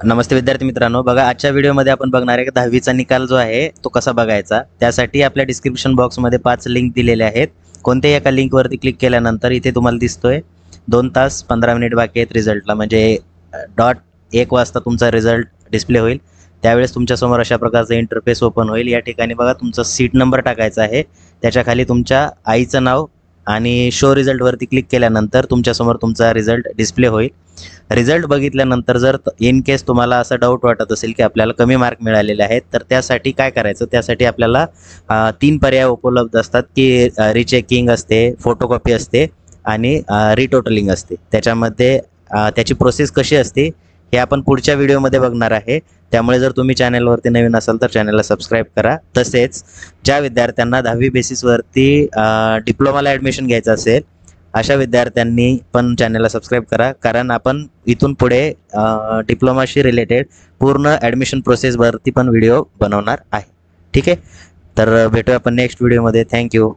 नमस्ते विद्यार्थी मित्रांनो बघा आजच्या व्हिडिओमध्ये आपण बघणार आहे की दहावीचा निकाल जो आहे तो कसा बघायचा? त्यासाठी आपल्या डिस्क्रिप्शन बॉक्समध्ये पाच लिंक दिलेले आहेत. कोणत्याही एका लिंकवरती क्लिक केल्यानंतर इथे तुम्हाला दिसतोय दोन तास पंधरा मिनिट बाकी आहेत रिझल्टला म्हणजे डॉट एक वाजता तुमचा रिझल्ट डिस्प्ले होईल. त्यावेळेस तुमच्यासमोर अशा प्रकारचा इंटरफेस ओपन होईल. या ठिकाणी बघा तुमचा सीट नंबर टाकायचा आहे. त्याच्याखाली तुमच्या आईचं नाव आणि शो रिझल्टवरती क्लिक केल्यानंतर तुमच्यासमोर तुमचा रिझल्ट डिस्प्ले होईल. रिझल्ट बघितल्यानंतर जर इन केस तुम्हाला असं डाऊट वाटत असेल की आपल्याला कमी मार्क मिळालेले आहेत तर त्यासाठी काय करायचं? त्यासाठी आपल्याला तीन पर्याय उपलब्ध असतात की रिचेकिंग असते फोटोकॉपी असते आणि रिटोटलिंग असते. त्याच्यामध्ये त्याची प्रोसेस कशी असते हे आपण पुढच्या व्हिडिओमध्ये बघणार आहे. त्यामुळे जर तुम्ही चॅनलवरती नवीन असाल तर चॅनलला सबस्क्राईब करा. तसेच ज्या विद्यार्थ्यांना दहावी बेसिसवरती डिप्लोमाला ॲडमिशन घ्यायचं असेल अशा विद्यार्थ्यांनी पण चॅनलला सबस्क्राईब करा. कारण आपण इथून पुढे डिप्लोमाशी रिलेटेड पूर्ण ॲडमिशन प्रोसेसवरती पण व्हिडिओ बनवणार आहे. ठीक आहे? तर भेटूया आपण नेक्स्ट व्हिडिओमध्ये थँक्यू